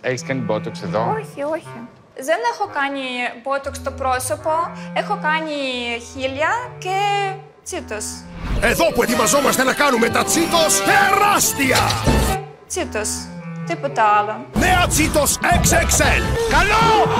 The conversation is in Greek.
Έχεις κάνει μπότοξ εδώ; Όχι, όχι. Δεν έχω κάνει μπότοξ στο πρόσωπο. Έχω κάνει χίλια και τσίτος. Εδώ που ετοιμαζόμαστε να κάνουμε τα τσίτος τεράστια! Τσίτος. Τίποτα άλλο. Νέα τσίτος XXL! Καλό!